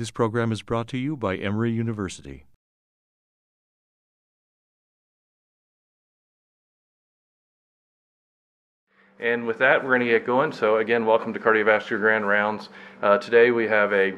This program is brought to you by Emory University. And with that, we're going to get going. So again, welcome to Cardiovascular Grand Rounds. Uh, today we have a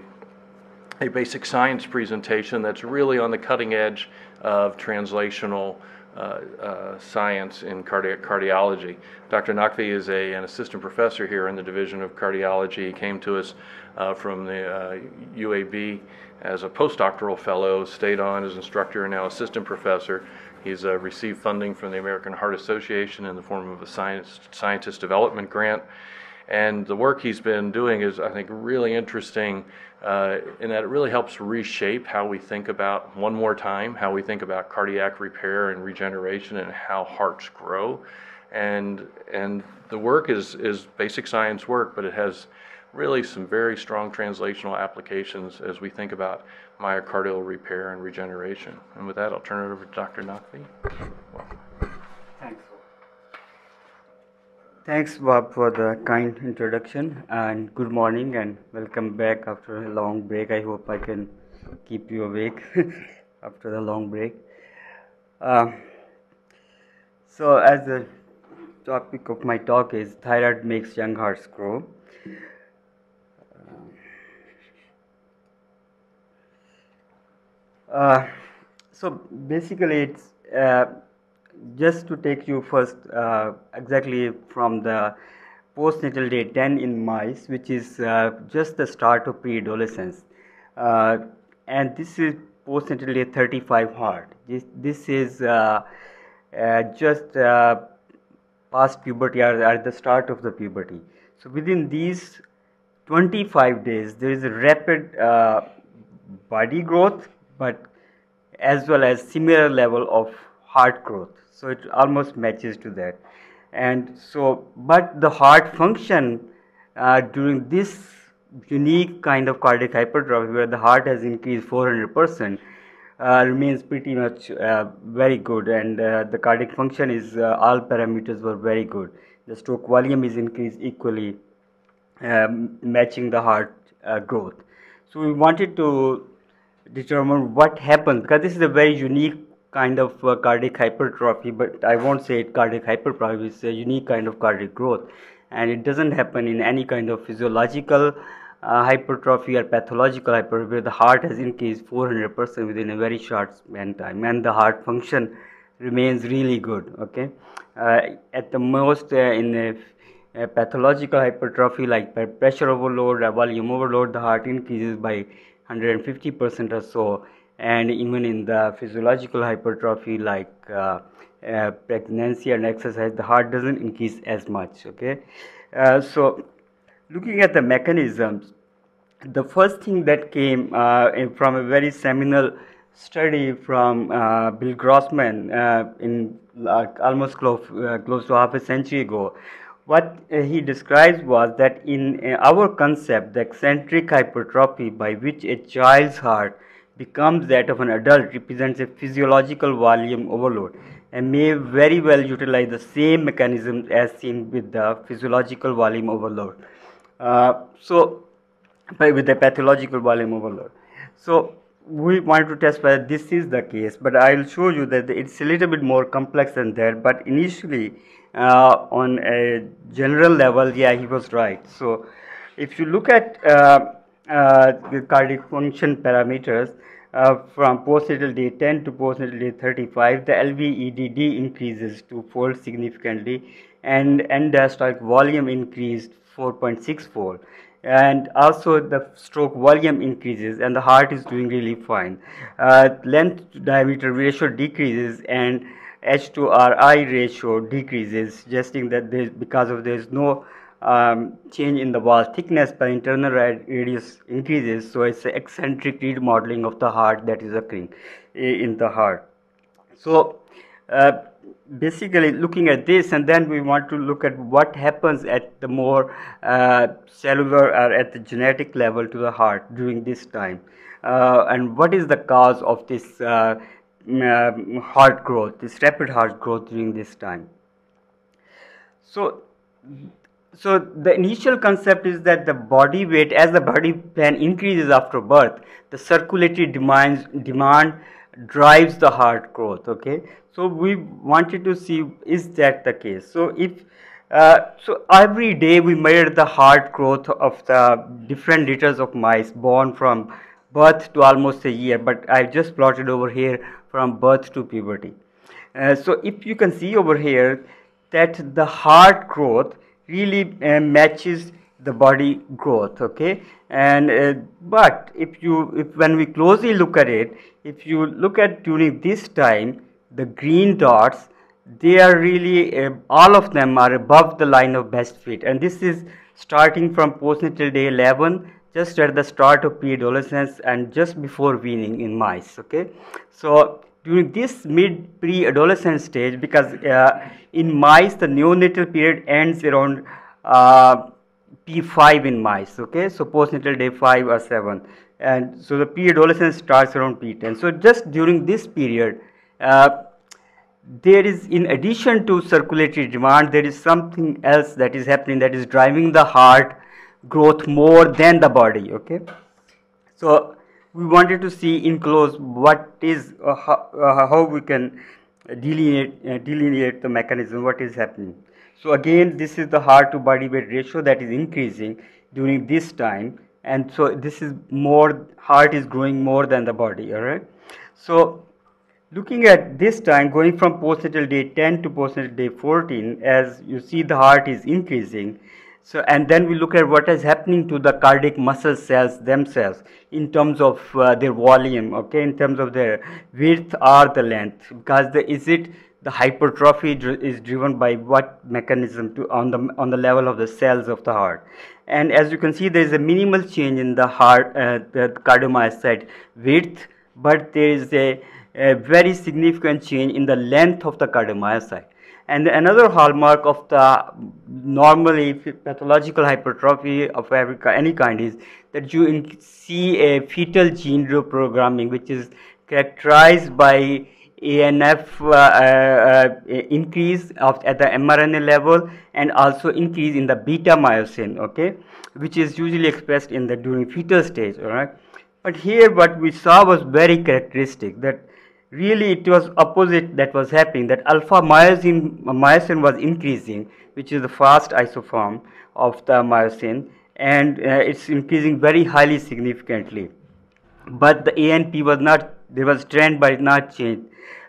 a basic science presentation that's really on the cutting edge of translational uh, uh, science in cardiac cardiology. Dr. Naqvi is a, an assistant professor here in the Division of Cardiology. He came to us uh, from the UAB uh, as a postdoctoral fellow, stayed on as instructor, and now assistant professor. He's uh, received funding from the American Heart Association in the form of a science, scientist development grant. And the work he's been doing is, I think, really interesting uh, in that it really helps reshape how we think about, one more time, how we think about cardiac repair and regeneration and how hearts grow. And, and the work is, is basic science work, but it has really some very strong translational applications as we think about myocardial repair and regeneration. And with that, I'll turn it over to Dr. Naqvi. Thanks. Thanks, Bob, for the kind introduction, and good morning, and welcome back after a long break. I hope I can keep you awake after the long break. Uh, so, as the topic of my talk is thyroid makes young hearts grow. Uh, so basically, it's uh, just to take you first uh, exactly from the postnatal day 10 in mice, which is uh, just the start of pre-adolescence, uh, and this is postnatal day 35 hard. This this is uh, just past puberty or at the start of the puberty. So within these 25 days, there is a rapid body growth but as well as similar level of heart growth. So it almost matches to that. And so but the heart function uh, during this unique kind of cardiac hypertrophy where the heart has increased 400% uh, remains pretty much uh, very good. And uh, the cardiac function is uh, all parameters were very good. The stroke volume is increased equally um, matching the heart growth. So we wanted to determine what happens because this is a very unique kind of uh, cardiac hypertrophy but i won't say it cardiac hypertrophy it's a unique kind of cardiac growth. And it doesn't happen in any kind of physiological uh, hypertrophy or pathological hypertrophy where the heart has increased 400% within a very short span time and the heart function remains really good okay? Uh, at the most uh, in a, a, pathological hypertrophy like pressure overload or volume overload the heart increases by 150% or so and even in the physiological hypertrophy like uh, uh, pregnancy and exercise the heart doesn't increase as much okay? Uh, so looking at the mechanisms the first thing that came uh, from a very seminal study from uh, bill grossman uh, in almost close, close to half a century ago what he describes was that in our concept, the eccentric hypertrophy by which a child's heart becomes that of an adult represents a physiological volume overload and may very well utilize the same mechanisms as seen with the physiological volume overload. Uh, so, with the pathological volume overload. So, we want to test whether this is the case, but I will show you that it's a little bit more complex than that. But initially, uh, on a general level, yeah, he was right. So, if you look at uh, cardiac function parameters uh, from postnatal day 10 to postnatal day 35, the LVEDD increases to fold significantly, and end diastolic volume increased 4.6 fold and also the stroke volume increases and the heart is doing really fine. Uh, length to diameter ratio decreases and H to RI ratio decreases, suggesting that because of there is no um, change in the wall thickness, but internal radius increases. So it's an eccentric remodeling of the heart that is occurring in the heart. So uh, basically looking at this and then we want to look at what happens at the more uh, cellular or at the genetic level to the heart during this time uh, and what is the cause of this uh, um, heart growth, this rapid heart growth during this time. So, so the initial concept is that the body weight, as the body plan increases after birth, the circulatory demands demand drives the heart growth. Okay, so we wanted to see is that the case. So if uh, so every day we measure the heart growth of the different litters of mice born from birth to almost a year, but I just plotted over here from birth to puberty. Uh, so if you can see over here that the heart growth really uh, matches the body growth okay? And uh, but if you if when we closely look at it if you look at during this time the green dots they are really uh, all of them are above the line of best fit. And this is starting from postnatal day 11 just at the start of pre-adolescence and just before weaning in mice okay? So during this mid pre-adolescent stage because uh, in mice the neonatal period ends around uh, P5 in mice okay? So postnatal day 5 or 7 and so the pre-adolescence starts around P10 so just during this period uh, there is in addition to circulatory demand there is something else that is happening that is driving the heart growth more than the body okay? So we wanted to see in close what is uh, how, uh, how, we can delineate uh, delineate the mechanism what is happening. So again this is the heart to body weight ratio that is increasing during this time and so this is more heart is growing more than the body all right? So looking at this time going from postnatal day 10 to postnatal day 14 as you see the heart is increasing so, and then we look at what is happening to the cardiac muscle cells themselves in terms of uh, their volume, okay, in terms of their width or the length, because the, is it the hypertrophy is driven by what mechanism to on the on the level of the cells of the heart, and as you can see, there is a minimal change in the heart, uh, the cardiomyocyte width, but there is a, a very significant change in the length of the cardiomyocyte. And another hallmark of the normally pathological hypertrophy of every, any kind is that you see a fetal gene reprogramming, which is characterized by ANF uh, uh, increase of, at the mRNA level and also increase in the beta myosin, okay, which is usually expressed in the during fetal stage, all right. But here, what we saw was very characteristic that really it was opposite that was happening that alpha myosin myosin was increasing which is the fast isoform of the myosin and uh, it's increasing very highly significantly. But the ANP was not there was trend but not changed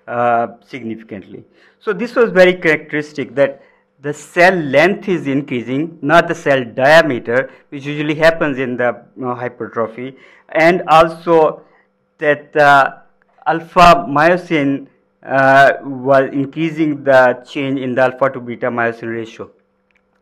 uh, significantly. So this was very characteristic that the cell length is increasing not the cell diameter which usually happens in the uh, hypertrophy and also that uh, alpha myosin uh, was increasing the change in the alpha to beta myosin ratio.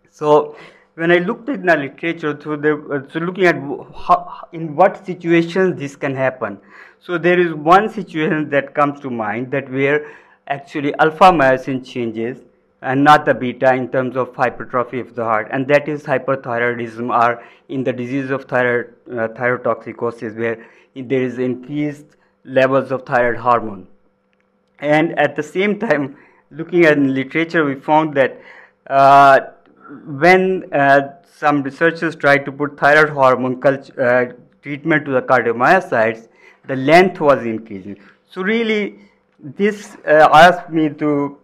So when I looked at the literature, so, the, so looking at how, in what situations this can happen. So there is one situation that comes to mind that where actually alpha myosin changes and not the beta in terms of hypertrophy of the heart and that is hyperthyroidism or in the disease of thyroid, uh, thyrotoxicosis where there is increased levels of thyroid hormone. And at the same time, looking at literature, we found that uh, when uh, some researchers tried to put thyroid hormone uh, treatment to the cardiomyocytes, the length was increasing. So really, this uh, asked me to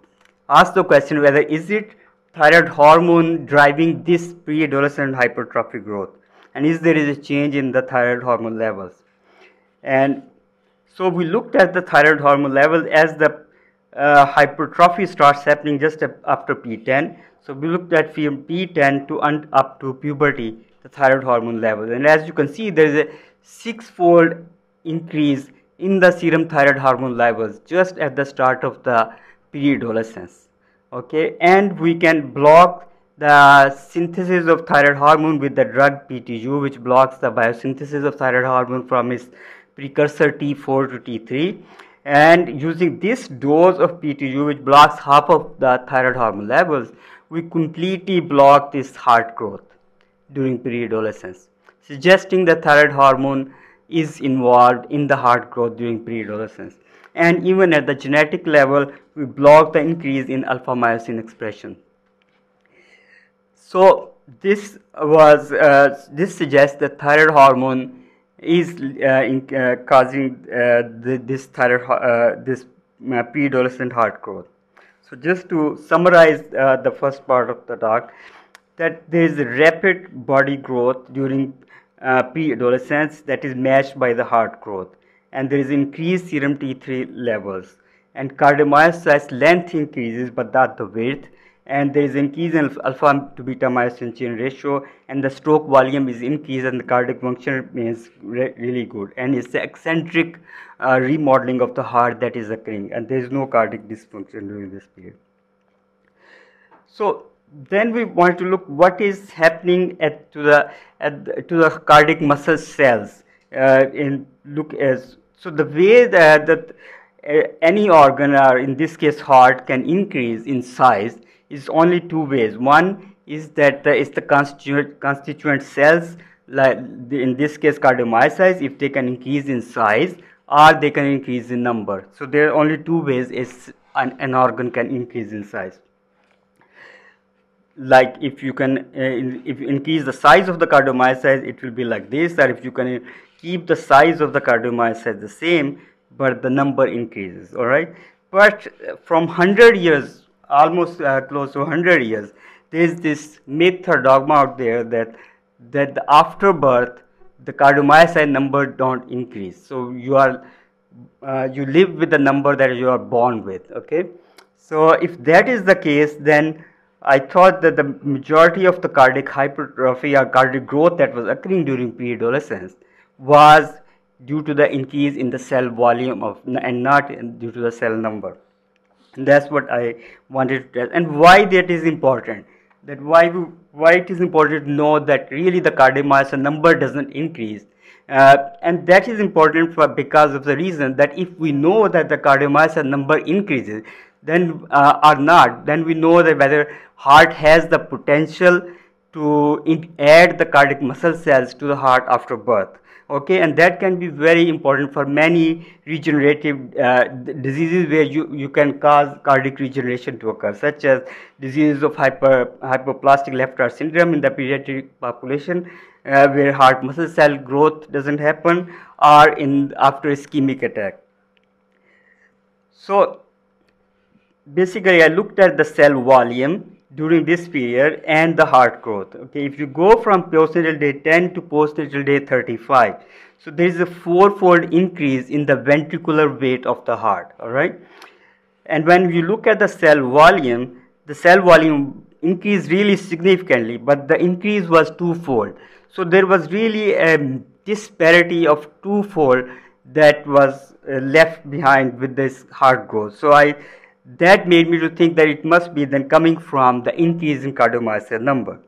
ask the question whether is it thyroid hormone driving this pre-adolescent hypertrophic growth, and is there is a change in the thyroid hormone levels, and so we looked at the thyroid hormone levels as the uh, hypertrophy starts happening just after P10. So we looked at from P10 to up to puberty, the thyroid hormone levels. And as you can see, there is a six-fold increase in the serum thyroid hormone levels just at the start of the pre-adolescence. Okay, and we can block the synthesis of thyroid hormone with the drug PTU, which blocks the biosynthesis of thyroid hormone from its precursor T4 to T3 and using this dose of PTU which blocks half of the thyroid hormone levels we completely block this heart growth during pre-adolescence suggesting that thyroid hormone is involved in the heart growth during pre-adolescence. And even at the genetic level we block the increase in alpha myosin expression. So this was uh, this suggests that thyroid hormone is uh, in, uh, causing uh, the, this thyroid uh, this uh, pre-adolescent heart growth. So just to summarize the first part of the talk, that there is rapid body growth during pre-adolescence that is matched by the heart growth, and there is increased serum T3 levels, and cardiomyocyte length increases but not the width and there is increase in alpha to beta myosin chain ratio and the stroke volume is increased and the cardiac function remains re really good and it's the eccentric uh, remodeling of the heart that is occurring and there is no cardiac dysfunction during this period. So then we want to look what is happening at to the at the, to the cardiac muscle cells uh, in look as so the way that, that uh, any organ or in this case heart can increase in size is only two ways. One is that uh, it's the constituent, constituent cells, like the, in this case cardiomyocytes, if they can increase in size or they can increase in number. So there are only two ways is an, an organ can increase in size. Like if you can uh, if you increase the size of the cardiomyocytes, it will be like this, or if you can keep the size of the cardiomyocytes the same, but the number increases, all right? But from 100 years almost uh, close to 100 years, there is this myth or dogma out there that that after birth the cardiomyocyte number don't increase. So you are uh, you live with the number that you are born with. Okay, so if that is the case, then I thought that the majority of the cardiac hypertrophy or cardiac growth that was occurring during pre-adolescence was due to the increase in the cell volume of and not due to the cell number that's what I wanted to tell. And why that is important. That why we, why it is important to know that really the cardiomyocyte number doesn't increase. Uh, and that is important for because of the reason that if we know that the cardiomyocyte number increases, then uh, or not, then we know that whether heart has the potential to add the cardiac muscle cells to the heart after birth okay and that can be very important for many regenerative uh, diseases where you, you can cause cardiac regeneration to occur such as diseases of hyper, hypoplastic left heart syndrome in the pediatric population uh, where heart muscle cell growth doesn't happen or in after ischemic attack. So basically i looked at the cell volume during this period and the heart growth. Okay, if you go from postnatal day 10 to postnatal day 35, so there is a fourfold increase in the ventricular weight of the heart. All right, and when you look at the cell volume, the cell volume increased really significantly, but the increase was twofold. So there was really a disparity of twofold that was uh, left behind with this heart growth. So I that made me to think that it must be then coming from the increase in cardiomyocyte number.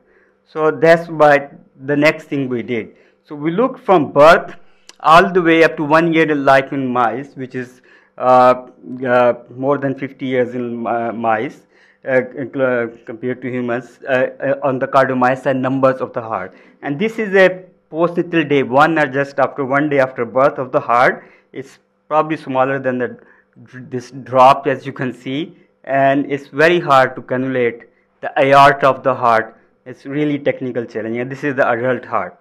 So that's what the next thing we did. So we looked from birth all the way up to one year in life in mice, which is uh, uh, more than 50 years in uh, mice uh, compared to humans uh, uh, on the cardiomyocyte numbers of the heart. And this is a postnatal day one or just after one day after birth of the heart. It's probably smaller than the this dropped as you can see and it's very hard to cannulate the aorta of the heart. It's really technical challenge and this is the adult heart.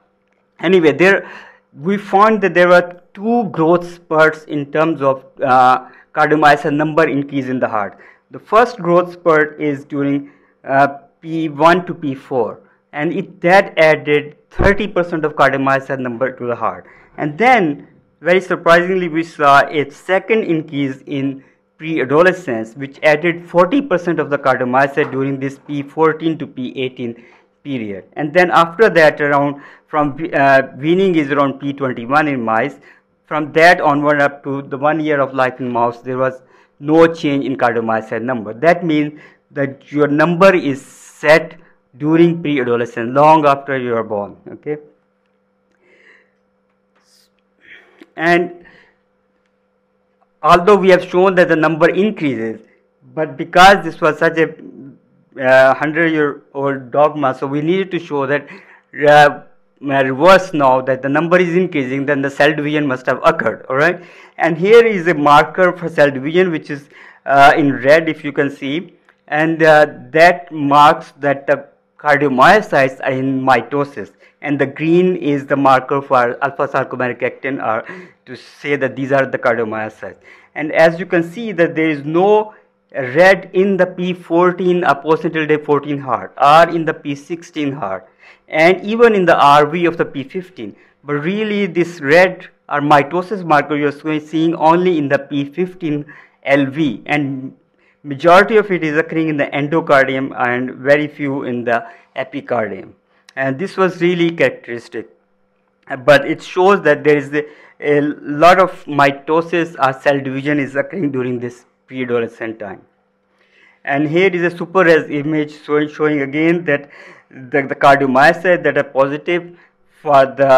Anyway there we found that there were two growth spurts in terms of uh, cardiomyocyte number increase in the heart. The first growth spurt is during uh, p1 to p4 and it that added 30% of cardiomyocyte number to the heart. And then very surprisingly, we saw a second increase in pre-adolescence, which added 40% of the cardiomyocyte during this P14 to P18 period. And then after that, around from uh, weaning is around P21 in mice. From that onward up to the one year of life in mouse, there was no change in cardiomyocyte number. That means that your number is set during pre-adolescence, long after you are born. Okay. And although we have shown that the number increases but because this was such a uh, 100 year old dogma so we needed to show that uh, reverse now that the number is increasing then the cell division must have occurred all right? And here is a marker for cell division which is uh, in red if you can see. And uh, that marks that the cardiomyocytes are in mitosis and the green is the marker for alpha sarcomeric actin or to say that these are the cardiomyocytes. And as you can see that there is no red in the P14 uh, postnatal day 14 heart or in the P16 heart and even in the RV of the P15. But really this red or mitosis marker you're seeing only in the P15 LV and majority of it is occurring in the endocardium and very few in the epicardium and this was really characteristic but it shows that there is a, a lot of mitosis or cell division is occurring during this pre-adolescent time and here is a super res image showing, showing again that the, the cardiomyocytes that are positive for the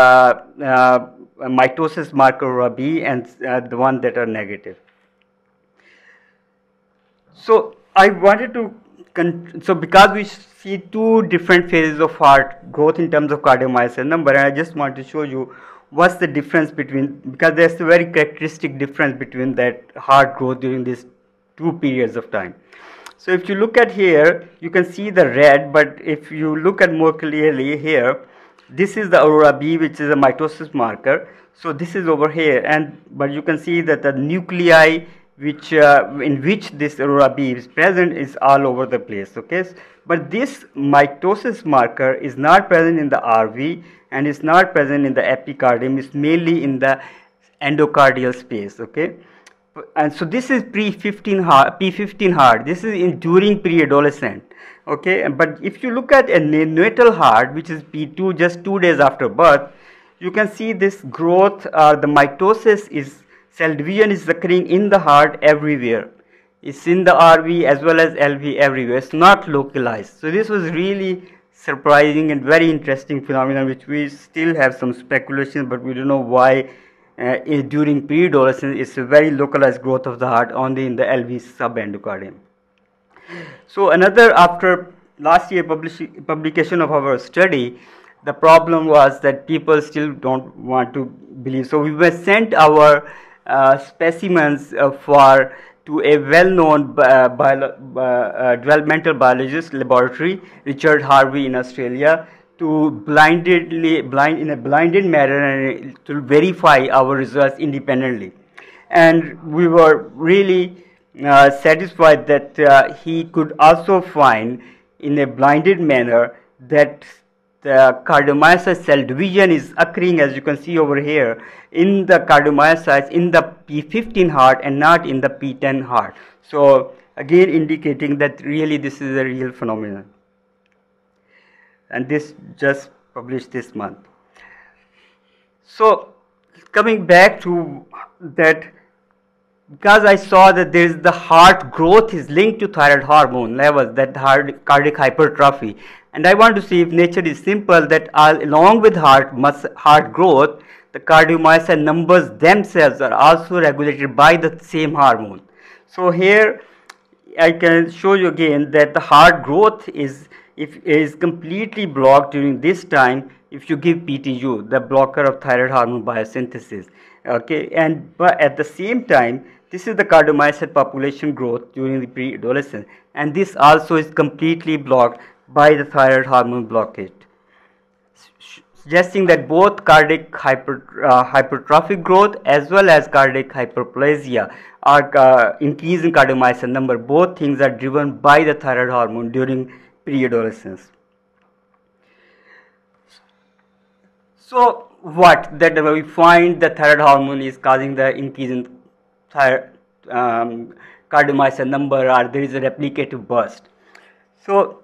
uh, mitosis marker B and uh, the one that are negative. So I wanted to so because we see two different phases of heart growth in terms of cardiomyocyte number and I just want to show you what's the difference between because there's a very characteristic difference between that heart growth during these two periods of time. So if you look at here you can see the red but if you look at more clearly here this is the aurora B which is a mitosis marker so this is over here and but you can see that the nuclei which uh, in which this aurora B is present is all over the place okay? But this mitosis marker is not present in the RV and is not present in the epicardium. It's mainly in the endocardial space okay? And so this is P15 heart p15 heart. This is in during pre-adolescent okay? But if you look at a neonatal heart which is p2 just two days after birth you can see this growth uh, the mitosis is Cell division is occurring in the heart everywhere. It's in the RV as well as LV everywhere. It's not localized. So this was really surprising and very interesting phenomenon which we still have some speculation but we don't know why uh, during pre-adolescence it's a very localized growth of the heart only in the LV subendocardium. So another after last year publication of our study the problem was that people still don't want to believe. So we were sent our specimens uh, for to a well-known uh, bio, developmental biologist laboratory, Richard Harvey in Australia, to blindedly blind in a blinded manner to verify our results independently. And we were really uh, satisfied that uh, he could also find in a blinded manner that the cardiomyocyte cell division is occurring as you can see over here in the cardiomyocytes in the P15 heart and not in the P10 heart. So again indicating that really this is a real phenomenon. And this just published this month. So coming back to that because I saw that there is the heart growth is linked to thyroid hormone levels, that heart, cardiac hypertrophy. And I want to see if nature is simple that uh, along with heart, heart growth, the cardiomyocyte numbers themselves are also regulated by the same hormone. So here I can show you again that the heart growth is if is completely blocked during this time if you give PTU, the blocker of thyroid hormone biosynthesis. Okay, and but at the same time, this is the cardiomyocyte population growth during the pre-adolescence, and this also is completely blocked by the thyroid hormone blockage, suggesting that both cardiac hyper, uh, hypertrophic growth as well as cardiac hyperplasia are uh, increase in cardiomyocyte number. Both things are driven by the thyroid hormone during pre-adolescence. So what that we find the thyroid hormone is causing the increase in thyroid um, cardiomyocyte number or there is a replicative burst. So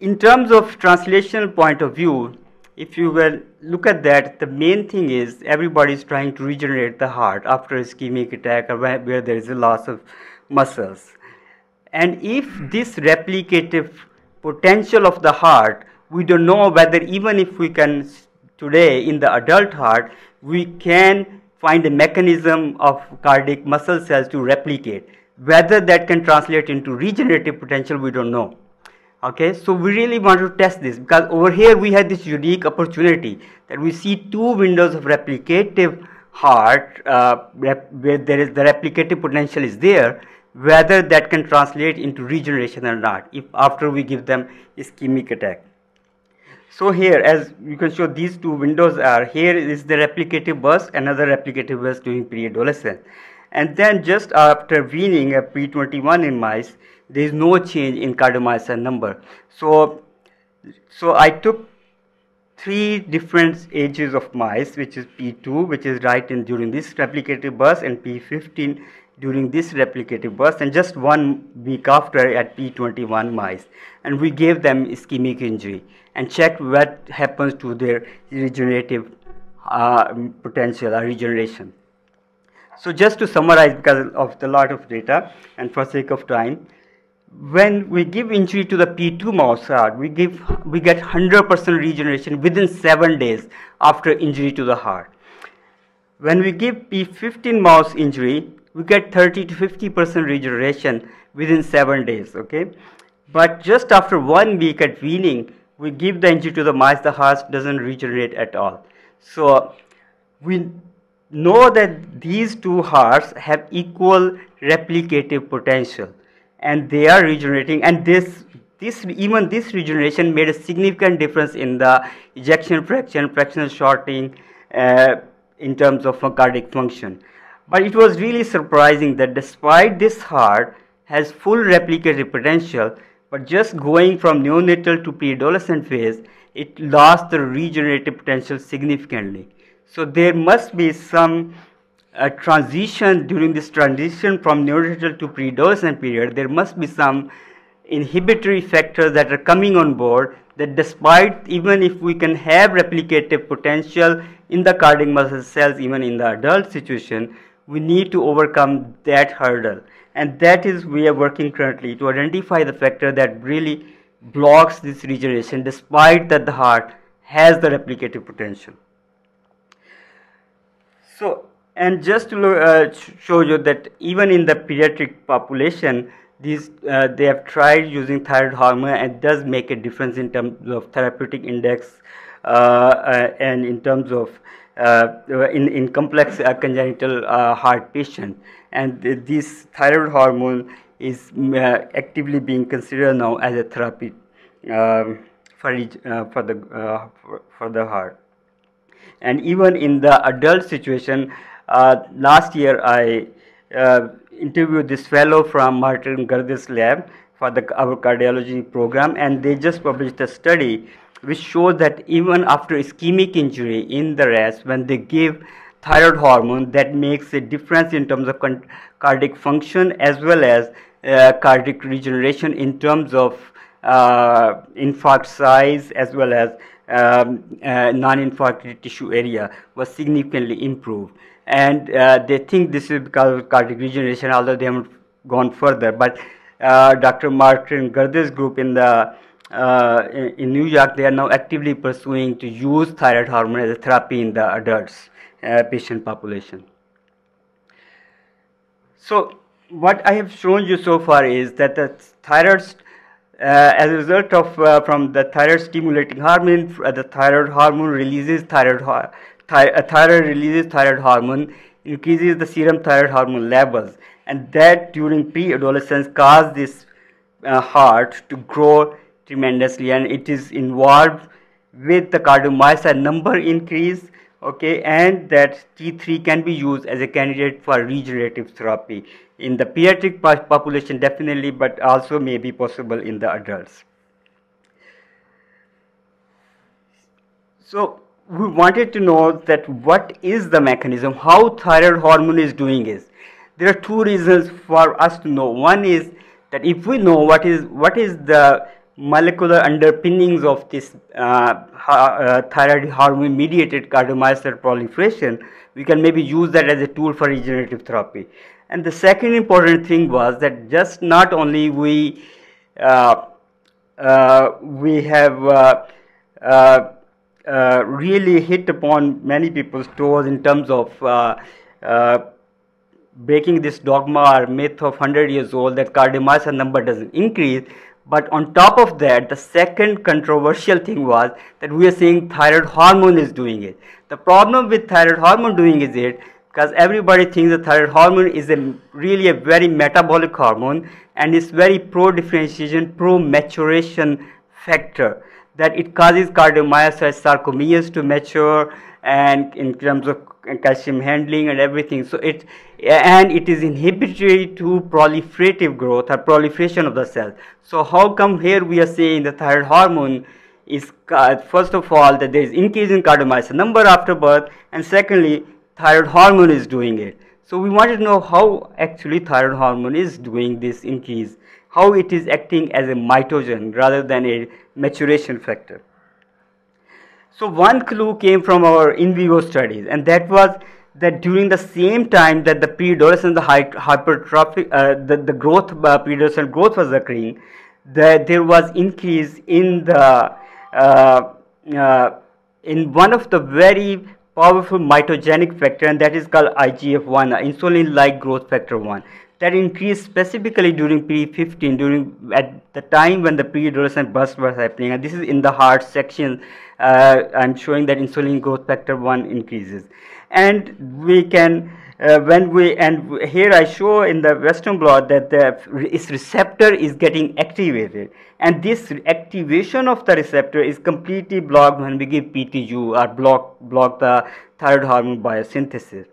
in terms of translational point of view, if you will look at that, the main thing is everybody is trying to regenerate the heart after a ischemic attack or where, where there is a loss of muscles. And if hmm. this replicative potential of the heart, we don't know whether even if we can today in the adult heart, we can find a mechanism of cardiac muscle cells to replicate. Whether that can translate into regenerative potential, we don't know okay so we really want to test this because over here we had this unique opportunity that we see two windows of replicative heart uh, where there is the replicative potential is there whether that can translate into regeneration or not if after we give them ischemic attack. So here, as you can show, these two windows are here is the replicative burst, another replicative burst during pre-adolescence. And then just after weaning a P21 in mice, there is no change in cardiomyocyte number. So, so I took three different ages of mice, which is P2, which is right in during this replicative burst, and P15 during this replicative burst, and just one week after at P21 mice. And we gave them ischemic injury and checked what happens to their regenerative uh, potential or regeneration. So just to summarize because of the lot of data and for sake of time, when we give injury to the P2 mouse heart, we give we get 100% regeneration within 7 days after injury to the heart. When we give P15 mouse injury, we get 30 to 50% regeneration within 7 days, okay? But just after 1 week at weaning, we give the injury to the mice, the heart doesn't regenerate at all. So we know that these two hearts have equal replicative potential and they are regenerating and this this even this regeneration made a significant difference in the ejection fraction fractional shortening uh, in terms of cardiac function. But it was really surprising that despite this heart has full replicative potential but just going from neonatal to pre-adolescent phase it lost the regenerative potential significantly. So there must be some a transition during this transition from neonatal to pre-adolescent period, there must be some inhibitory factors that are coming on board that despite even if we can have replicative potential in the cardiac muscle cells even in the adult situation, we need to overcome that hurdle. And that is we are working currently to identify the factor that really blocks this regeneration despite that the heart has the replicative potential. So and just to uh, show you that even in the pediatric population, these uh, they have tried using thyroid hormone and does make a difference in terms of therapeutic index uh, uh and in terms of uh, in, in complex uh, congenital heart patient. And this thyroid hormone is actively being considered now as a therapy um, for, each, for, the, for, for the heart. And even in the adult situation, last year, I uh, interviewed this fellow from Martin Gerdes' lab for the, our cardiology program, and they just published a study which shows that even after ischemic injury in the rats, when they give thyroid hormone, that makes a difference in terms of cardiac function as well as uh, cardiac regeneration in terms of uh, infarct size as well as um, uh, non-infarct tissue area was significantly improved and uh, they think this is because of cardiac regeneration, although they haven't gone further. But uh, Dr. Martin Gerdes' group in the uh, in, in, New York, they are now actively pursuing to use thyroid hormone as a therapy in the adults uh, patient population. So, what I have shown you so far is that the thyroid, uh, as a result of uh, from the thyroid stimulating hormone, the thyroid hormone releases thyroid Thy thyroid releases thyroid hormone, increases the serum thyroid hormone levels, and that during pre-adolescence cause this uh, heart to grow tremendously, and it is involved with the cardiomyocyte number increase, okay, and that T3 can be used as a candidate for regenerative therapy in the pediatric population definitely, but also may be possible in the adults. So we wanted to know that what is the mechanism, how thyroid hormone is doing is. There are two reasons for us to know. One is that if we know what is what is the molecular underpinnings of this uh, uh, thyroid hormone mediated cardiomyocyte proliferation, we can maybe use that as a tool for regenerative therapy. And the second important thing was that just not only we uh, uh we have uh, really hit upon many people's toes in terms of uh, uh, breaking this dogma or myth of 100 years old that cardiomyocyte number doesn't increase. But on top of that, the second controversial thing was that we are saying thyroid hormone is doing it. The problem with thyroid hormone doing is it because everybody thinks the thyroid hormone is a really a very metabolic hormone and it's very pro differentiation pro maturation factor that it causes cardiomyocyte sarcomeres to mature and in terms of calcium handling and everything. So it and it is inhibitory to proliferative growth or proliferation of the cells so how come here we are saying the thyroid hormone is uh, first of all that there is increase in cardiomyocyte number after birth and secondly thyroid hormone is doing it. So we wanted to know how actually thyroid hormone is doing this increase how it is acting as a mitogen rather than a maturation factor. So one clue came from our in vivo studies, and that was that during the same time that the pre-adolescent, the hypertrophic, uh, the, the growth, uh, pre-adolescent growth was occurring, that there was increase in the, uh, uh in one of the very powerful mitogenic factor, and that is called IGF-1, insulin-like growth factor 1 that increased specifically during P15 during at the time when the pre-adolescent burst was happening. And this is in the heart section uh, I'm showing that insulin growth factor 1 increases. And we can uh, when we and here I show in the western blot that the its receptor is getting activated. And this activation of the receptor is completely blocked when we give PTU or block block the thyroid hormone biosynthesis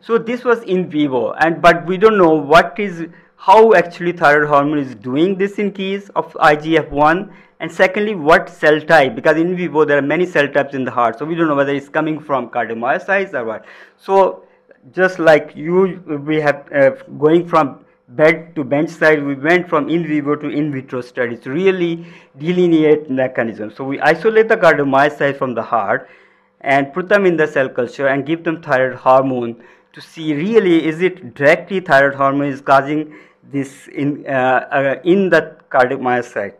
so this was in vivo, and but we don't know what is how actually thyroid hormone is doing this in case of IGF-1 and secondly what cell type? Because in vivo there are many cell types in the heart. So we don't know whether it's coming from cardiomyocytes or what. So just like you we have uh, going from bed to bench side we went from in vivo to in vitro studies really delineate mechanism. So we isolate the cardiomyocytes from the heart and put them in the cell culture and give them thyroid hormone to see really is it directly thyroid hormone is causing this in, uh, uh, in the cardiomyocyte.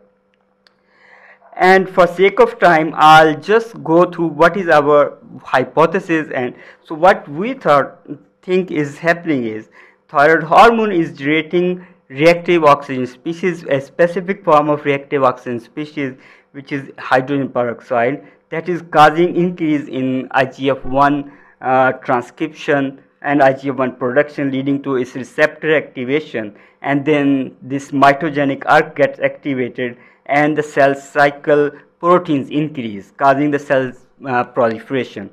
And for sake of time, I'll just go through what is our hypothesis. And so what we thought think is happening is thyroid hormone is generating reactive oxygen species, a specific form of reactive oxygen species, which is hydrogen peroxide that is causing increase in IGF-1 uh, transcription and IGF-1 production leading to its receptor activation and then this mitogenic ERK gets activated and the cell cycle proteins increase causing the cell uh, proliferation.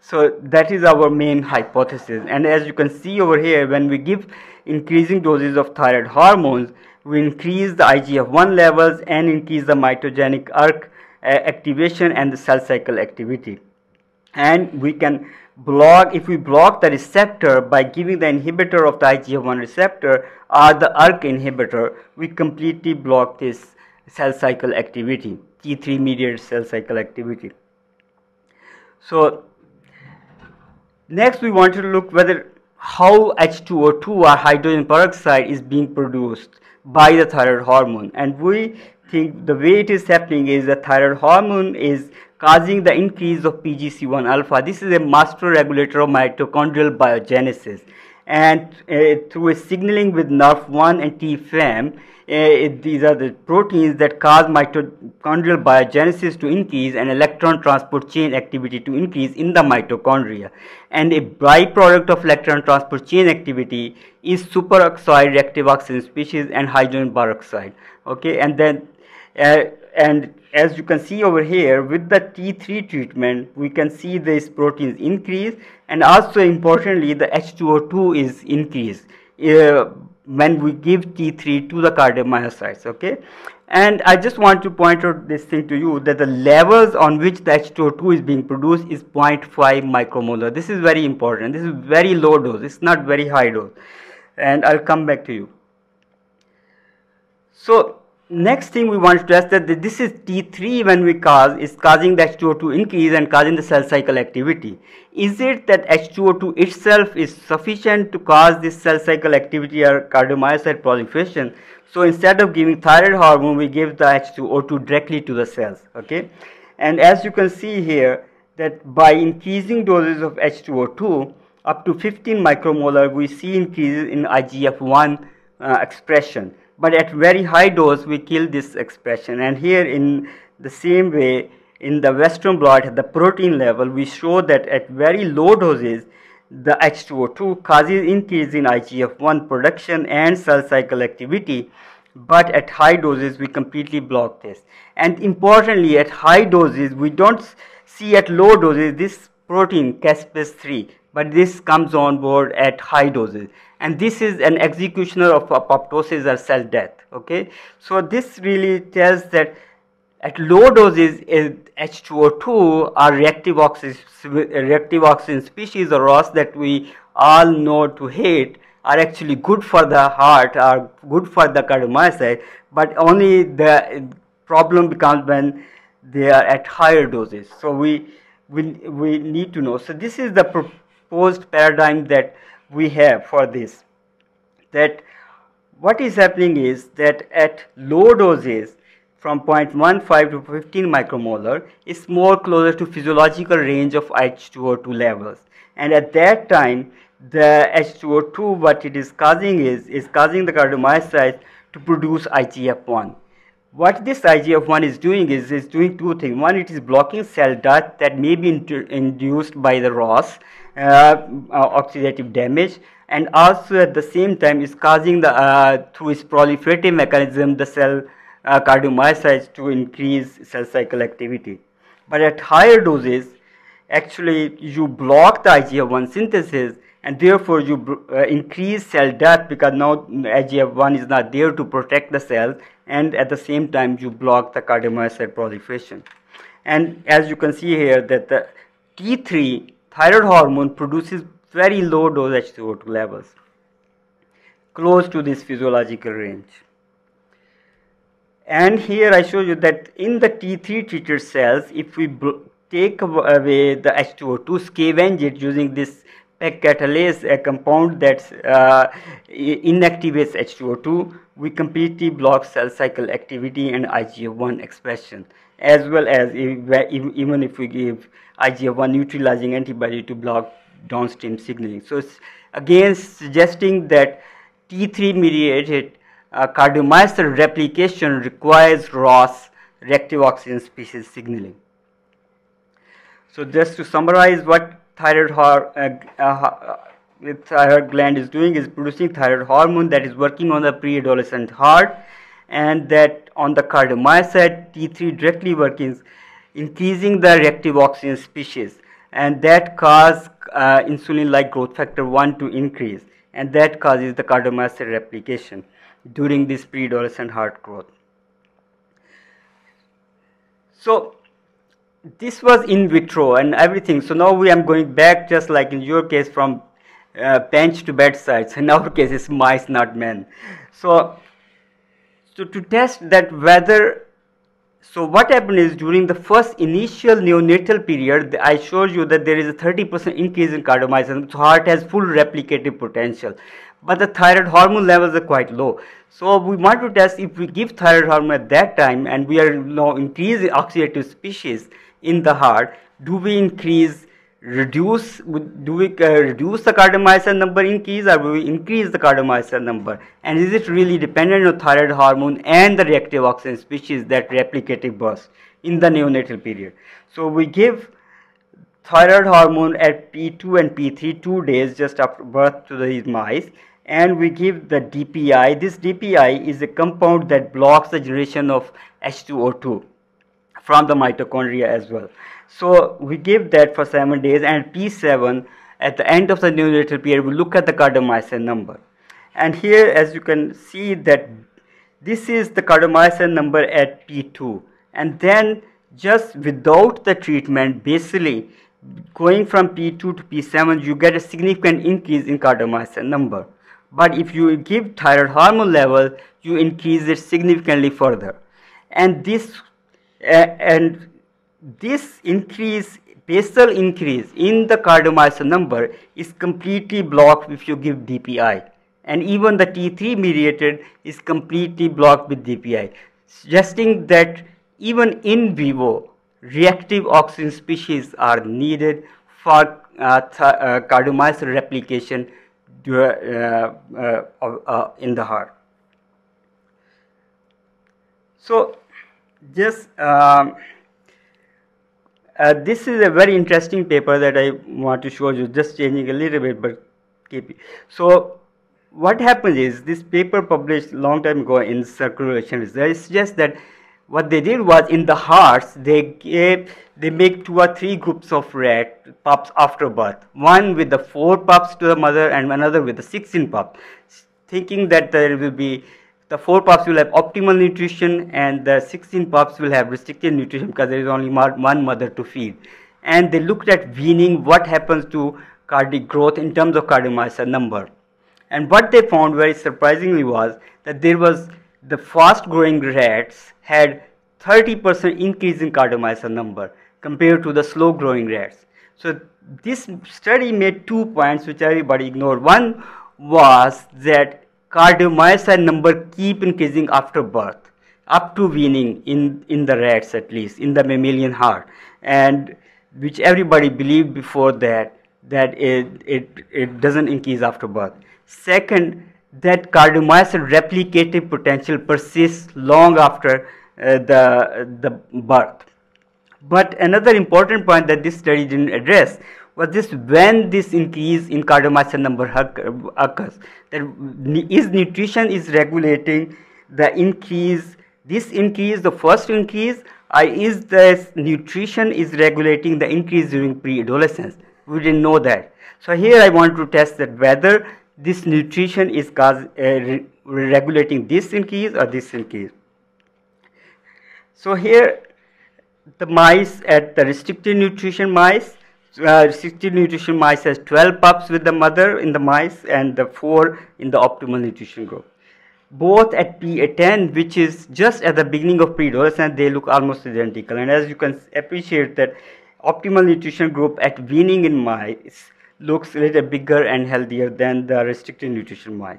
So that is our main hypothesis and as you can see over here when we give increasing doses of thyroid hormones we increase the IGF-1 levels and increase the mitogenic ERK uh, activation and the cell cycle activity. And we can block if we block the receptor by giving the inhibitor of the IGF-1 receptor or the ERK inhibitor we completely block this cell cycle activity T3 mediated cell cycle activity. So next we want to look whether how H2O2 or hydrogen peroxide is being produced by the thyroid hormone and we think the way it is happening is the thyroid hormone is causing the increase of PGC1 alpha. This is a master regulator of mitochondrial biogenesis and uh, through a signaling with NRF1 and TFAM, these are the proteins that cause mitochondrial biogenesis to increase and electron transport chain activity to increase in the mitochondria. And a byproduct of electron transport chain activity is superoxide reactive oxygen species and hydrogen peroxide. Okay, and then uh, and as you can see over here with the T3 treatment we can see these proteins increase and also importantly the H2O2 is increased uh, when we give T3 to the cardiomyocytes okay? And I just want to point out this thing to you that the levels on which the H2O2 is being produced is 0.5 micromolar. This is very important. This is very low dose. It's not very high dose. And I'll come back to you. So next thing we want to test that this is T3 when we cause is causing the H2O2 increase and causing the cell cycle activity. Is it that H2O2 itself is sufficient to cause this cell cycle activity or cardiomyocyte proliferation? So instead of giving thyroid hormone, we give the H2O2 directly to the cells. Okay, and as you can see here that by increasing doses of H2O2 up to 15 micromolar, we see increases in IGF-1 uh, expression but at very high dose we kill this expression. And here in the same way in the western blot at the protein level we show that at very low doses the H2O2 causes increase in IGF-1 production and cell cycle activity. But at high doses we completely block this. And importantly at high doses we don't see at low doses this protein caspase-3 but this comes on board at high doses and this is an executioner of apoptosis or cell death okay? So this really tells that at low doses H2O2 are reactive oxygen, reactive oxygen species or ROS that we all know to hate are actually good for the heart are good for the cardiomyocyte but only the problem becomes when they are at higher doses. So we we, we need to know. So this is the proposed paradigm that we have for this. That what is happening is that at low doses from 0.15 to 15 micromolar is more closer to physiological range of H2O2 levels. And at that time the H2O2 what it is causing is is causing the cardiomyocytes to produce IGF-1 what this IGF-1 is doing is is doing two things. One it is blocking cell death that may be induced by the ROS oxidative damage and also at the same time is causing the uh, through its proliferative mechanism the cell uh, cardiomyocytes to increase cell cycle activity. But at higher doses actually you block the IGF-1 synthesis and therefore you uh, increase cell death because now IGF-1 is not there to protect the cell and at the same time you block the cardiomyocyte proliferation. And as you can see here that the T3 thyroid hormone produces very low dose H2O2 levels, close to this physiological range. And here I show you that in the T3 treated cells, if we take away the H2O2, scavenge it using this PEG catalase, a compound that uh, inactivates H2O2, we completely block cell cycle activity and IGF-1 expression, as well as if, even if we give IGF-1 neutralizing antibody to block downstream signaling. So again suggesting that T3 mediated uh, cardiomyocyte replication requires ROS reactive oxygen species signaling. So just to summarize what thyroid, uh, uh, thyroid gland is doing is producing thyroid hormone that is working on the pre-adolescent heart and that on the cardiomyocyte T3 directly working increasing the reactive oxygen species and that cause uh, insulin like growth factor 1 to increase and that causes the cardiomyocyte replication during this pre-adolescent heart growth. So this was in vitro and everything. So now we am going back just like in your case from uh, bench to bedside. So in our case it's mice not men. So, so to test that whether so what happened is during the first initial neonatal period, I showed you that there is a 30% increase in cardiomyocyte. So heart has full replicative potential. But the thyroid hormone levels are quite low. So we want to test if we give thyroid hormone at that time and we are now increasing oxidative species in the heart, do we increase reduce do we uh, reduce the cardiomyocyte number increase or will we increase the cardiomyocyte number? And is it really dependent on thyroid hormone and the reactive oxygen species that replicative burst in the neonatal period? So we give thyroid hormone at P2 and P3 two days just after birth to these mice and we give the DPI this DPI is a compound that blocks the generation of H2O2 from the mitochondria as well so we give that for 7 days and P7 at the end of the neonatal period we look at the cardiomyocyte number. And here as you can see that this is the cardiomyocyte number at P2 and then just without the treatment basically going from P2 to P7 you get a significant increase in cardiomyocyte number. But if you give thyroid hormone level you increase it significantly further. And this uh, and this increase basal increase in the cardiomyocyte number is completely blocked if you give DPI and even the T3 mediated is completely blocked with DPI suggesting that even in vivo reactive oxygen species are needed for uh, uh, cardiomyocyte replication uh, uh, uh, in the heart. So just um, uh, this is a very interesting paper that I want to show you, just changing a little bit, but keep it. So what happens is this paper published long time ago in circulation research suggests that what they did was in the hearts they gave they make two or three groups of rat pups after birth one with the four pups to the mother and another with the 16 pups thinking that there will be the four pups will have optimal nutrition and the 16 pups will have restricted nutrition because there is only one mother to feed and they looked at weaning what happens to cardiac growth in terms of cardiomyocyte number and what they found very surprisingly was that there was the fast growing rats had 30% increase in cardiomyocyte number compared to the slow growing rats. So this study made two points which everybody ignored. One was that cardiomyocyte number keep increasing after birth up to weaning in, in the rats at least, in the mammalian heart and which everybody believed before that that it, it, it doesn't increase after birth. Second, that cardiomyocyte replicative potential persists long after uh, the, the birth. But another important point that this study didn't address was this when this increase in cardiomyocyte number occurs. That is nutrition is regulating the increase, this increase, the first increase, uh, is this nutrition is regulating the increase during pre-adolescence. We didn't know that. So here I want to test that whether this nutrition is cause, uh, re regulating this increase or this increase. So here the mice at the restricted nutrition mice, uh, restricted nutrition mice has 12 pups with the mother in the mice and the 4 in the optimal nutrition group. Both at P10 which is just at the beginning of pre-adolescence they look almost identical and as you can appreciate that optimal nutrition group at weaning in mice looks a little bigger and healthier than the restricted nutrition mice.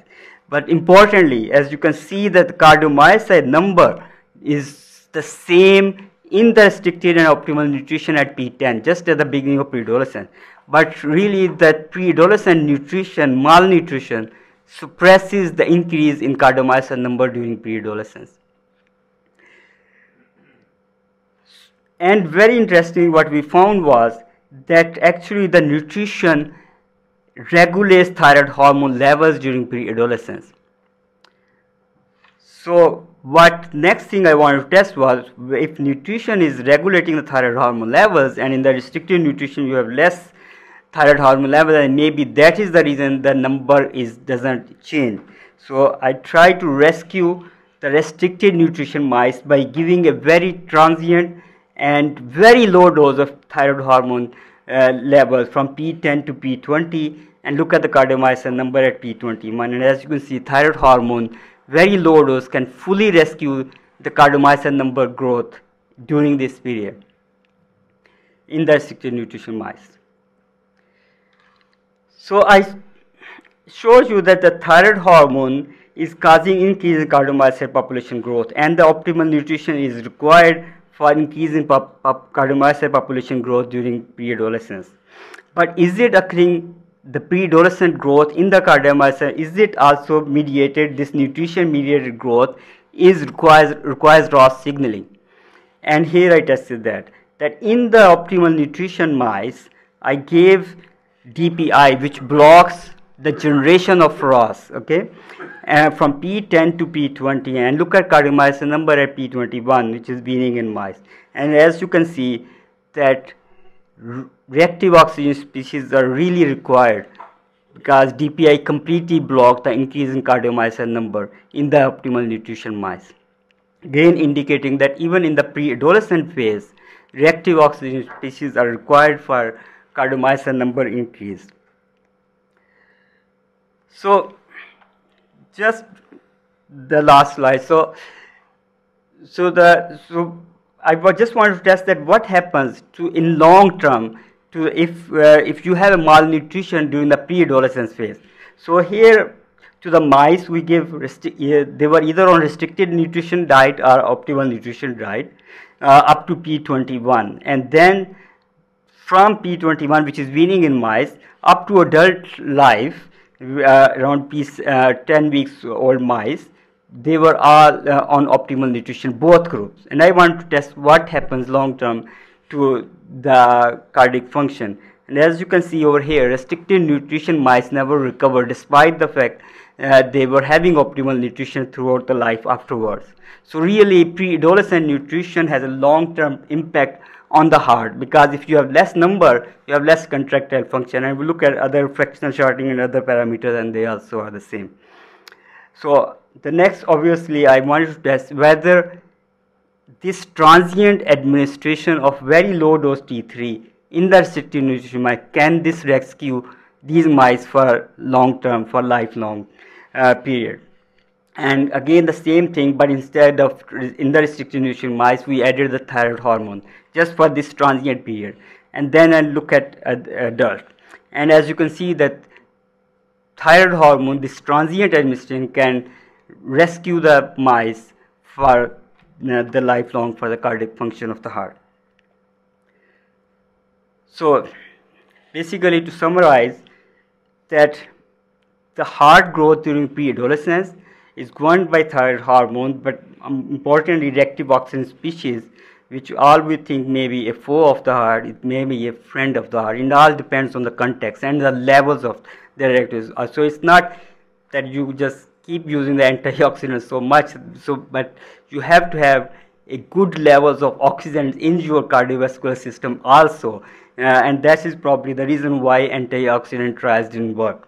But importantly, as you can see that the cardiomyocyte number is the same in the restricted and optimal nutrition at P10, just at the beginning of pre-adolescence. But really that pre-adolescent nutrition, malnutrition, suppresses the increase in cardiomyocyte number during pre-adolescence. And very interesting what we found was that actually the nutrition regulates thyroid hormone levels during pre-adolescence. So what next thing I wanted to test was if nutrition is regulating the thyroid hormone levels and in the restricted nutrition you have less thyroid hormone level and maybe that is the reason the number is doesn't change. So I try to rescue the restricted nutrition mice by giving a very transient and very low dose of thyroid hormone uh, levels from P10 to P20 and look at the cardiomyocyte number at P21 and as you can see thyroid hormone very low dose can fully rescue the cardiomyocyte number growth during this period in the restricted nutrition mice. So I showed you that the thyroid hormone is causing increase in cardiomyocyte population growth and the optimal nutrition is required for increase in pop, pop, cardiomyocyte population growth during pre-adolescence. But is it occurring the pre-adolescent growth in the cardiomyocyte? Is it also mediated? This nutrition-mediated growth is requires requires ROS signaling, and here I tested that that in the optimal nutrition mice, I gave DPI, which blocks the generation of ROS. Okay, uh, from P10 to P20 and look at cardiomyocyte number at P21 which is weaning in mice and as you can see that reactive oxygen species are really required because DPI completely block the increase in cardiomyocyte number in the optimal nutrition mice. Again indicating that even in the pre-adolescent phase, reactive oxygen species are required for cardiomyocyte number increase. So just the last slide. So, so the so I just wanted to test that what happens to in long term to if uh, if you have a malnutrition during the pre-adolescence phase. So here to the mice we give they were either on restricted nutrition diet or optimal nutrition diet uh, up to P21 and then from P21 which is weaning in mice up to adult life uh, around p uh, 10 weeks old mice, they were all uh, on optimal nutrition, both groups. And I want to test what happens long term to the cardiac function. And as you can see over here, restricted nutrition mice never recover despite the fact uh, they were having optimal nutrition throughout the life afterwards. So really pre-adolescent nutrition has a long-term impact on the heart because if you have less number, you have less contractile function. And we look at other fractional shortening and other parameters and they also are the same. So the next obviously I wanted to test whether this transient administration of very low dose T3 in the restricted nutrition mice, can this rescue these mice for long term, for lifelong uh, period? And again the same thing, but instead of in the restricted nutrition mice, we added the thyroid hormone just for this transient period. And then I look at adult. And as you can see that thyroid hormone, this transient administration can rescue the mice for the lifelong for the cardiac function of the heart. So basically to summarize that the heart growth during pre-adolescence is governed by thyroid hormone but um, importantly reactive oxygen species which all we think may be a foe of the heart, it may be a friend of the heart. It all depends on the context and the levels of the reactives. Uh, so it's not that you just keep using the antioxidants so much, so but you have to have a good levels of oxygen in your cardiovascular system also. Uh, and that is probably the reason why antioxidant trials didn't work.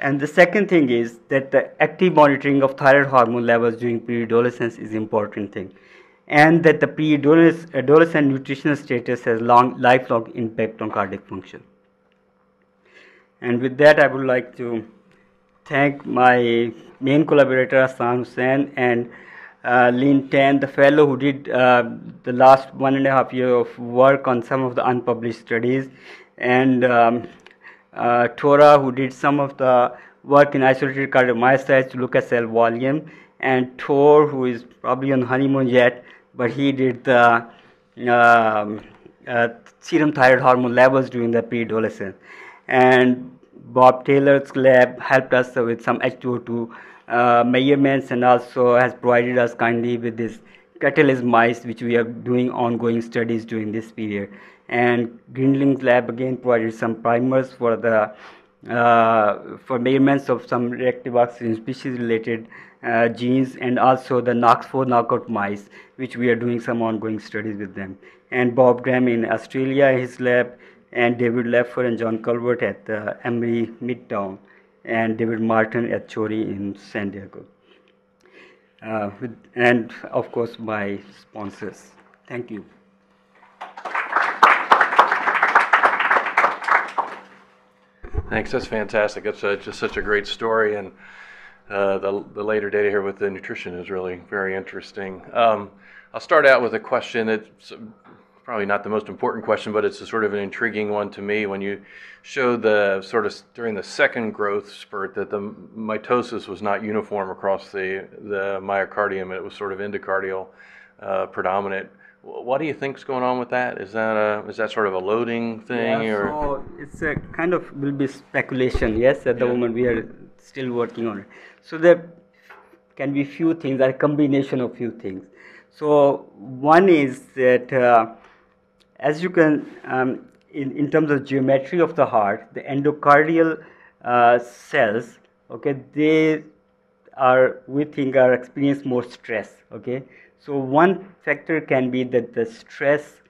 And the second thing is that the active monitoring of thyroid hormone levels during pre-adolescence is important thing. And that the pre-adolescent nutritional status has long, lifelong impact on cardiac function. And with that, I would like to thank my main collaborator, Hassan Hussain, and uh, Lin Tan, the fellow who did uh, the last one and a half year of work on some of the unpublished studies, and um, uh, Tora, who did some of the work in isolated cardiomyocytes to look at cell volume, and Tor, who is probably on honeymoon yet, but he did the um, uh, serum thyroid hormone levels during the pre-adolescence. And Bob Taylor's lab helped us with some H2O2 uh, measurements and also has provided us kindly with this catalase mice which we are doing ongoing studies during this period and Griendling's lab again provided some primers for the uh, for measurements of some reactive oxygen species related uh, genes and also the NOX4 knockout mice which we are doing some ongoing studies with them and Bob Graham in Australia his lab and David Lefer and John Calvert at the Emory Midtown and David Martin at CHORI in San Diego. Uh, with, and of course my sponsors. Thank you. Thanks. That's fantastic. That's just such a great story, and uh, the the later data here with the nutrition is really very interesting. Um, I'll start out with a question. It's probably not the most important question, but it's a sort of an intriguing one to me. When you showed the sort of during the second growth spurt that the mitosis was not uniform across the the myocardium, it was sort of endocardial uh, predominant. What do you think is going on with that? Is that a is that sort of a loading thing yeah, or? So it's a kind of will be speculation. Yes, at the yeah. moment we are still working on it. So there can be few things, a combination of few things. So one is that uh, as you can um, in, in terms of geometry of the heart, the endocardial uh, cells, okay, they are we think are experience more stress. Okay, so one factor can be that the stress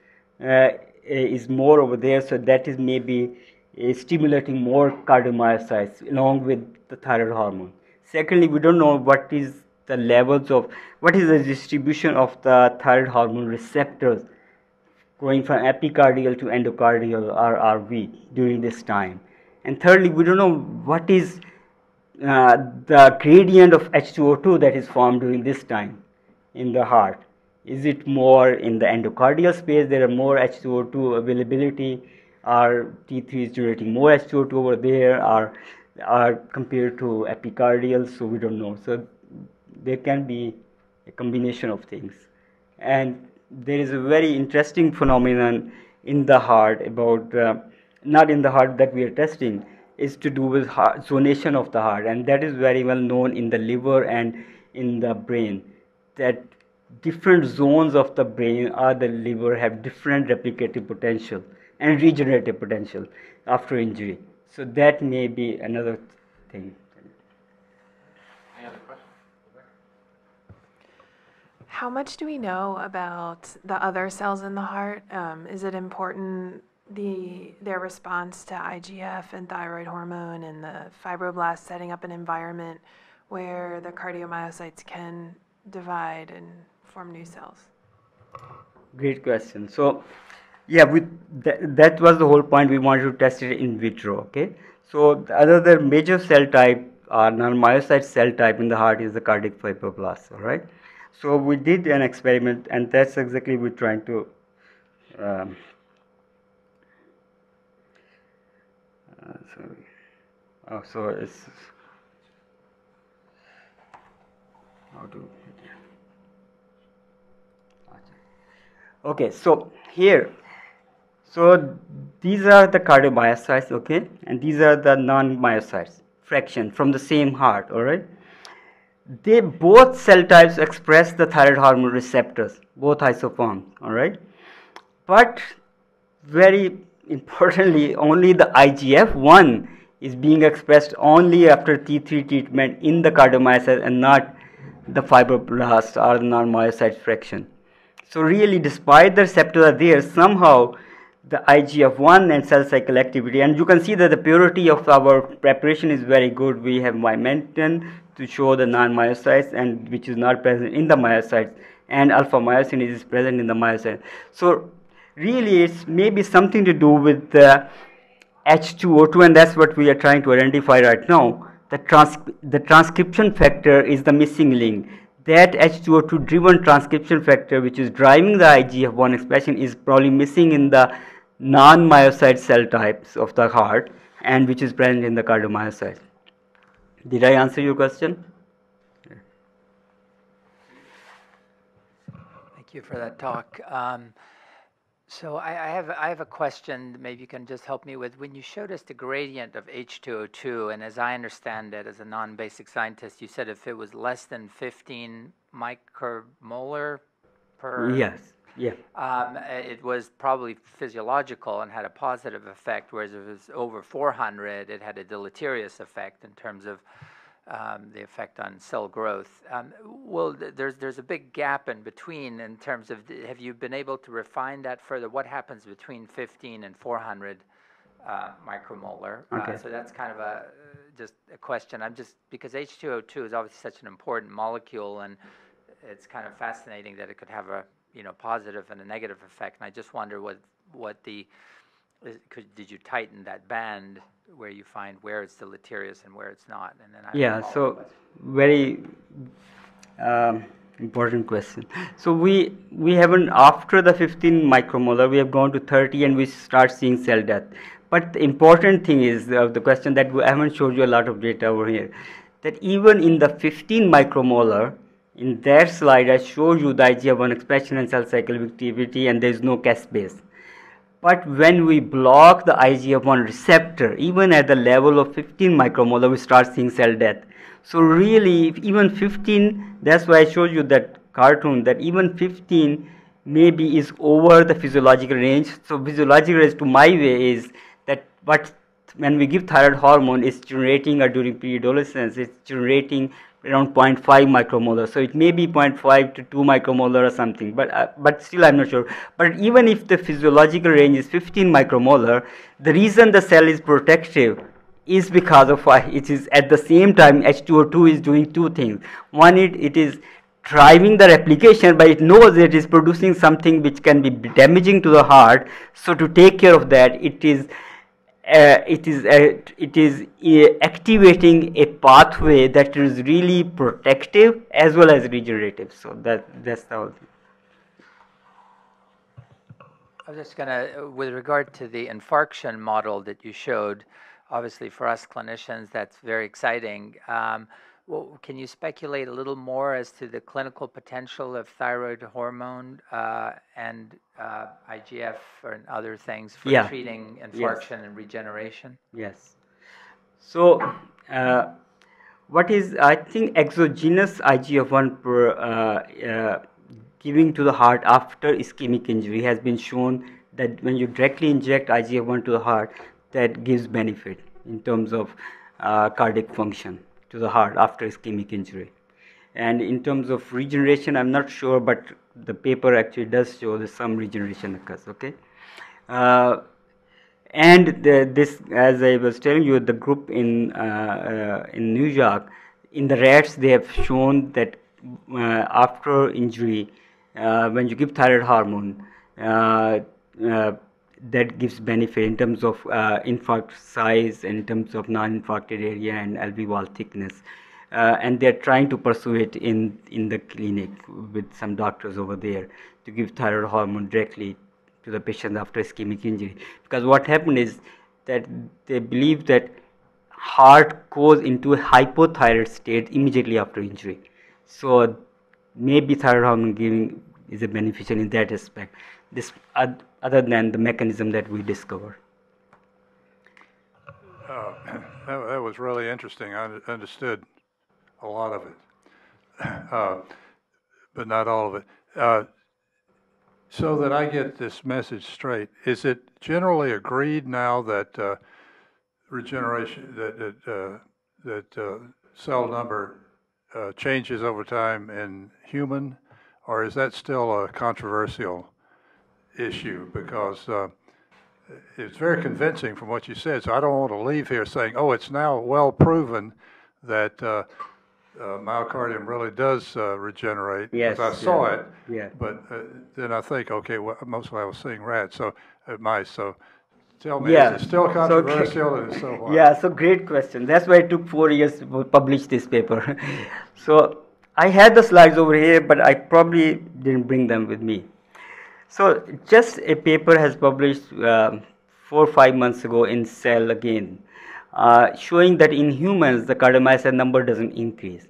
uh, is more over there, so that is maybe uh, stimulating more cardiomyocytes along with the thyroid hormone. Secondly, we don't know what is the levels of what is the distribution of the thyroid hormone receptors going from epicardial to endocardial or RV during this time. And thirdly, we don't know what is uh, the gradient of H2O2 that is formed during this time in the heart. Is it more in the endocardial space? There are more H2O2 availability. Are T3 is generating more H2O2 over there? Are are compared to epicardial? So we don't know. So there can be a combination of things. And there is a very interesting phenomenon in the heart about uh, not in the heart that we are testing is to do with heart, zonation of the heart and that is very well known in the liver and in the brain that different zones of the brain or the liver have different replicative potential and regenerative potential after injury. So that may be another thing. Any other questions? How much do we know about the other cells in the heart? Um, is it important the their response to IGF and thyroid hormone and the fibroblasts setting up an environment where the cardiomyocytes can divide and form new cells? Great question. So, yeah, we, that, that was the whole point. We wanted to test it in vitro. Okay. So, the other major cell type, uh, non-myocyte cell type in the heart is the cardiac fibroblast All right. So we did an experiment, and that's exactly we're trying to. Um, uh, sorry. Oh, so it's how. Okay, so here, so these are the cardiomyocytes, okay, and these are the non-myocytes fraction from the same heart, all right they both cell types express the thyroid hormone receptors, both isoforms, all right. But very importantly, only the IGF-1 is being expressed only after T3 treatment in the cardiomyocyte and not the fibroblast or the non-myocyte fraction. So really, despite the receptors are there, somehow the IGF-1 and cell cycle activity, and you can see that the purity of our preparation is very good. We have vimentin to show the non-myocytes and which is not present in the myocytes, and alpha myosin is present in the myocytes. So really, it's maybe something to do with the H2O2, and that's what we are trying to identify right now. The, trans- the transcription factor is the missing link that H2O2 driven transcription factor which is driving the IGF-1 expression is probably missing in the non-myocyte cell types of the heart and which is present in the cardiomyocytes. Did I answer your question? Thank you for that talk. Um, so I, I, have I have a question. Maybe you can just help me with. When you showed us the gradient of H2O2, and as I understand it, as a non-basic scientist, you said if it was less than 15 micromolar per yes yeah. Um, it was probably physiological and had a positive effect, whereas if it was over 400, it had a deleterious effect in terms of um, the effect on cell growth. Um, well, th- there's there's a big gap in between in terms of th- have you been able to refine that further? What happens between 15 and 400 uh, micromolar? Uh, okay. Uh, so that's kind of a just a question. I'm just because H2O2 is obviously such an important molecule, and it's kind of fascinating that it could have a you know positive and a negative effect. And I just wonder what what the could, did you tighten that band where you find where it's deleterious and where it's not? And then I yeah, so very um, important question. So we we haven't after the 15 micromolar we have gone to 30 and we start seeing cell death. But the important thing is uh, the question that we haven't showed you a lot of data over here that even in the 15 micromolar in that slide, I showed you the IGF-1 expression and cell cycle activity and there is no caspase. But when we block the IGF-1 receptor, even at the level of 15 micromolar, we start seeing cell death. So really, even 15, that's why I showed you that cartoon, that even 15 maybe is over the physiological range. So physiological range to my way is that what when we give thyroid hormone, it's generating or during pre-adolescence, it's generating around 0.5 micromolar. So it may be 0.5 to 2 micromolar or something but uh, but still i'm not sure. But even if the physiological range is 15 micromolar the reason the cell is protective is because of why it is at the same time h2o2 is doing two things. One it, it is driving the replication but it knows it is producing something which can be damaging to the heart. So to take care of that it is uh, it is uh, it is uh, activating a pathway that is really protective as well as regenerative. So that that's the whole thing. I was just gonna, with regard to the infarction model that you showed, obviously for us clinicians that's very exciting. Um, well, can you speculate a little more as to the clinical potential of thyroid hormone uh, and uh, IGF and other things for yeah. treating infarction yes. and regeneration? Yes. So, uh, what is I think exogenous IGF-1 per, uh, uh, giving to the heart after ischemic injury has been shown that when you directly inject IGF-1 to the heart, that gives benefit in terms of uh, cardiac function to the heart after ischemic injury. And in terms of regeneration, I'm not sure, but the paper actually does show that some regeneration occurs. Okay, uh, and the, this, as I was telling you, the group in uh, uh in New York, in the rats, they have shown that uh, after injury, uh, when you give thyroid hormone, that gives benefit in terms of uh, infarct size, in terms of non-infarcted area and LV wall thickness. Uh, and they're trying to pursue it in, in the clinic with some doctors over there to give thyroid hormone directly to the patient after ischemic injury. Because what happened is that they believe that heart goes into a hypothyroid state immediately after injury. So maybe thyroid hormone giving is a beneficial in that aspect. This other than the mechanism that we discovered. Uh, that, that, was really interesting. I understood a lot of it, uh, but not all of it. Uh, so that I get this message straight, is it generally agreed now that uh, regeneration, that that, uh, uh, cell number changes over time in human, or is that still a controversial? Issue because uh, it's very convincing from what you said. So I don't want to leave here saying, oh, it's now well proven that uh, uh, myocardium really does uh, regenerate. Yes. I saw yeah. it. Yeah. But uh, then I think, okay, well, mostly I was seeing rats, so uh, mice. So tell me, yeah. is it still controversial so, and so what? Yeah, so great question. That's why it took four years to publish this paper. so I had the slides over here, but I probably didn't bring them with me. So just a paper has published uh, four or five months ago in Cell again, uh, showing that in humans the cardiomyocyte number doesn't increase.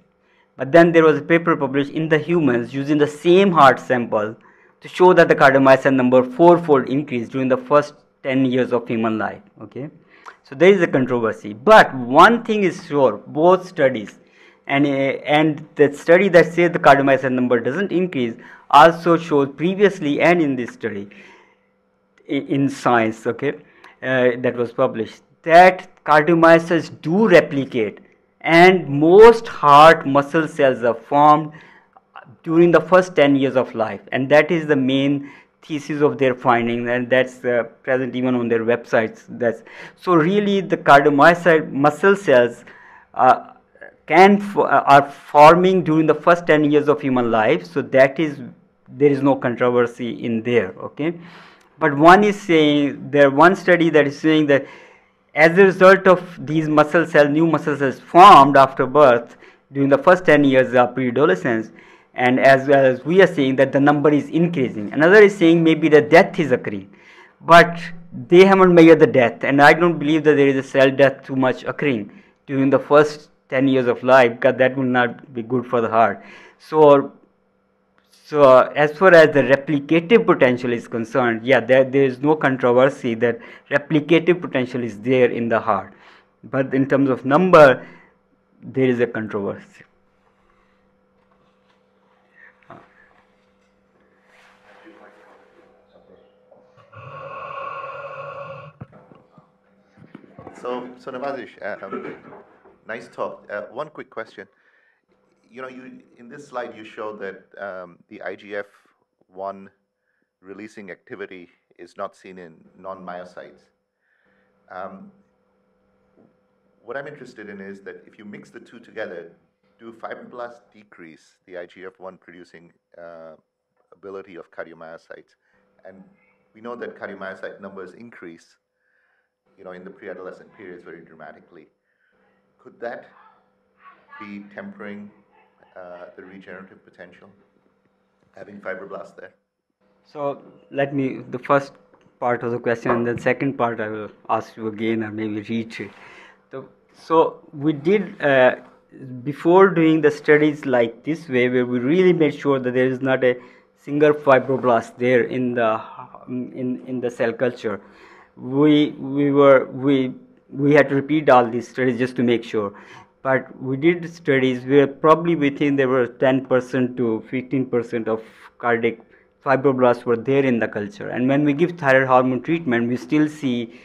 But then there was a paper published in the humans using the same heart sample to show that the cardiomyocyte number fourfold increased during the first 10 years of human life. Okay, so there is a controversy. But one thing is sure, both studies and uh, and the study that says the cardiomyocyte number doesn't increase also shows previously and in this study in, in science okay uh, that was published that cardiomyocytes do replicate and most heart muscle cells are formed during the first 10 years of life. And that is the main thesis of their findings and that's uh, present even on their websites. That's so really the cardiomyocyte muscle cells uh, can uh, are forming during the first 10 years of human life. So that is there is no controversy in there okay? But one is saying there one study that is saying that as a result of these muscle cells new muscle cells formed after birth during the first 10 years of pre-adolescence and as well as we are saying that the number is increasing. Another is saying maybe the death is occurring but they haven't measured the death and i don't believe that there is a cell death too much occurring during the first 10 years of life because that will not be good for the heart. So so uh, as far as the replicative potential is concerned, yeah, there, there is no controversy that replicative potential is there in the heart. But in terms of number, there is a controversy. So, so Nawazish, uh, um, nice talk. Uh, one quick question you know, you in this slide you show that um, the IGF-1 releasing activity is not seen in non-myocytes. Um, what I'm interested in is that if you mix the two together, do fibroblasts decrease the IGF-1 producing uh, ability of cardiomyocytes? And we know that cardiomyocyte numbers increase, you know, in the pre-adolescent periods very dramatically. Could that be tempering uh, the regenerative potential, having fibroblasts there? So let me, the first part of the question and the second part I will ask you again or maybe reiterate. So, so we did, uh, before doing the studies like this way, where we really made sure that there is not a single fibroblast there in the, in, in the cell culture, we, we were, we, we had to repeat all these studies just to make sure but we did studies where probably within there were 10% to 15% of cardiac fibroblasts were there in the culture. And when we give thyroid hormone treatment, we still see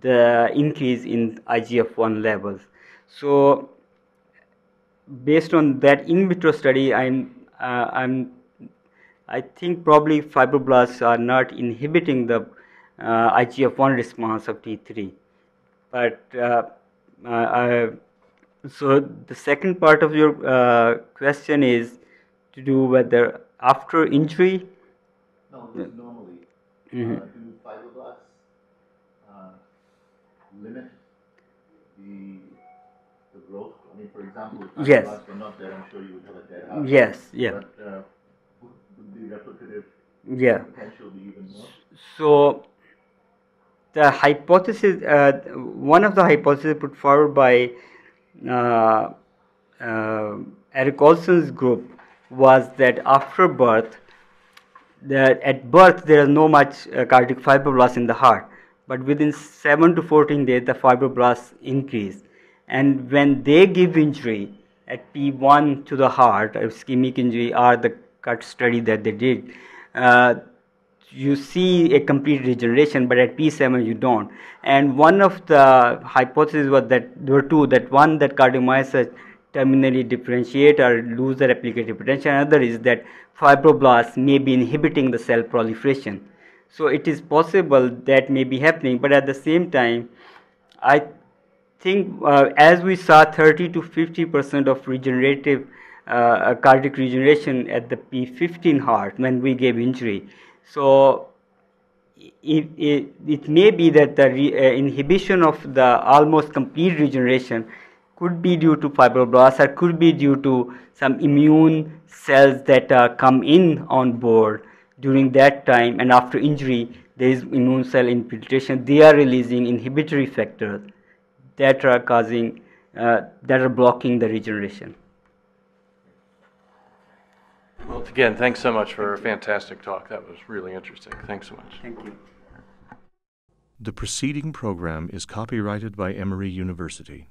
the increase in IGF-1 levels. So based on that in vitro study, I'm, uh, I'm, I think probably fibroblasts are not inhibiting the uh, IGF-1 response of T3. But uh, uh, so the second part of your uh, question is to do whether after injury. No, normally, Mhm. uh, do fibroblasts, uh, limit the, the growth? I mean, for example, if Yes. fibroblasts were not there, I'm sure you would have a dead heart. Yes, yeah, But, uh, would, would the replicative yeah. potential be even more? So the hypothesis, uh, one of the hypotheses put forward by uh, uh, Eric Olson's group was that after birth, that at birth there is no much uh, cardiac fibroblasts in the heart, but within 7 to 14 days the fibroblasts increase. And when they give injury at P1 to the heart, ischemic injury, or the cut study that they did, uh, you see a complete regeneration, but at P7 you don't. And one of the hypotheses was that there were two that one that cardiomyocytes terminally differentiate or lose their replicative potential, another is that fibroblasts may be inhibiting the cell proliferation. So it is possible that may be happening, but at the same time, I think uh, as we saw 30 to 50 percent of regenerative uh, cardiac regeneration at the P15 heart when we gave injury. So it, it, it may be that the re, uh, inhibition of the almost complete regeneration could be due to fibroblasts or could be due to some immune cells that uh, come in on board. During that time and after injury there is immune cell infiltration. They are releasing inhibitory factors that are causing uh, that are blocking the regeneration Well, again, thanks so much for a fantastic talk. That was really interesting. Thanks so much. thank you The preceding program is copyrighted by Emory University.